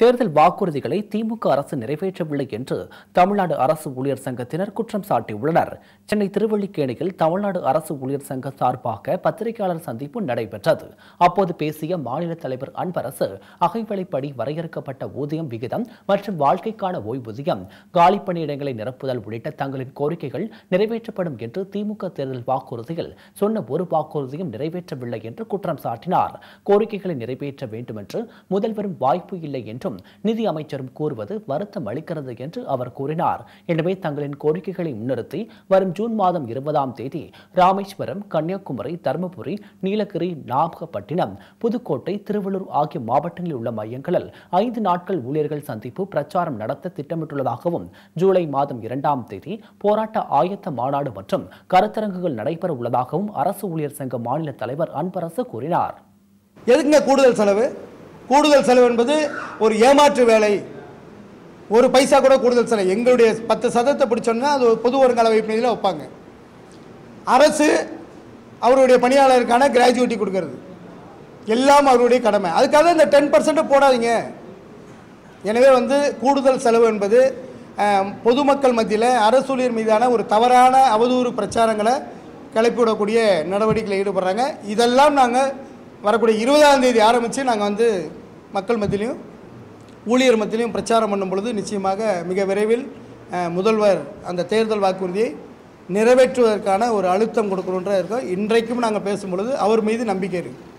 தேர்தல் வாக்குறுதிகளை திமுக அரசு நிறைவேற்றவில்லை என்று தமிழ்நாடு அரசு ஊழியர் சங்கத்தினர் குற்றம் சாட்டியுள்ளனர். சென்னை திருவள்ளிக்கேணியில் தமிழ்நாடு அரசு ஊழியர் சங்க சார்பாக பத்திரிகையாளர் சந்திப்பு நடைபெற்றது. அப்போது பேசிய மாநில தலைவர் அன்பரசு அகைவலைப்படி வரையறுக்கப்பட்ட ஊதியம் விகிதம் மற்றும் வாழ்க்கைக்கான ஓய்வூதியம் காலி பணியிடங்களை நிரப்புதல் உள்ளிட்ட தங்களின் கோரிக்கைகள் நிறைவேற்றப்படும் என்று திமுக தேர்தல் வாக்குறுதியில் சொன்ன ஒரு வாக்குறுதியும் நிறைவேற்றவில்லை என்று குற்றம் சாட்டினார். கோரிக்கைகளை நிறைவேற்ற வேண்டும் என்று முதல்வரும் வாய்ப்பு இல்லை என்று என்றும் நிதி அமைச்சரும் கூறுவது வருத்தம் அளிக்கிறது என்று அவர் கூறினார். எனவே தங்களின் கோரிக்கைகளை முன்னிறுத்தி வரும் ஜூன் மாதம் இருபதாம் தேதி ராமேஸ்வரம் கன்னியாகுமரி தருமபுரி நீலகிரி நாகப்பட்டினம் புதுக்கோட்டை திருவள்ளூர் ஆகிய மாவட்டங்களில் உள்ள மையங்களில் ஐந்து நாட்கள் ஊழியர்கள் சந்திப்பு பிரச்சாரம் நடத்த திட்டமிட்டுள்ளதாகவும் ஜூலை மாதம் இரண்டாம் தேதி போராட்ட ஆயத்த மாநாடு மற்றும் கருத்தரங்குகள் நடைபெற உள்ளதாகவும் அரசு ஊழியர் சங்க மாநில தலைவர் அன்பரசு கூறினார். எதுக்குங்க கூடுதல் செலவு? கூடுதல் செலவு என்பது ஒரு ஏமாற்று வேலை. ஒரு பைசா கூட கூடுதல் செலவு. எங்களுடைய பத்து சதத்தை பிடிச்சோன்னா அது ஒரு பொது வருங்கால வைப்பு நிதியில் வைப்பாங்க. அரசு அவருடைய பணியாளருக்கான கிராஜுவேட்டி கொடுக்கறது. எல்லாம் அவருடைய கடமை. அதுக்காக இந்த டென் பர்சன்ட் போடாதீங்க. எனவே வந்து கூடுதல் செலவு என்பது பொதுமக்கள் மத்தியில் அரசூழியர் மீதான ஒரு தவறான அவதூறு பிரச்சாரங்களை கிளப்பிவிடக்கூடிய நடவடிக்கையில் ஈடுபடுறாங்க. இதெல்லாம் நாங்கள் வரக்கூடிய இருபதாம் தேதி ஆரம்பித்து நாங்கள் வந்து மக்கள் மத்தியிலையும் ஊழியர் மத்தியிலையும் பிரச்சாரம் பண்ணும் பொழுது நிச்சயமாக மிக விரைவில் முதல்வர் அந்த தேர்தல் வாக்குறுதியை நிறைவேற்றுவதற்கான ஒரு அழுத்தம் கொடுக்கணுன்ற இருக்கோம் இன்றைக்கும் நாங்கள் பேசும் பொழுது அவர் மீது நம்பிக்கை இருக்குது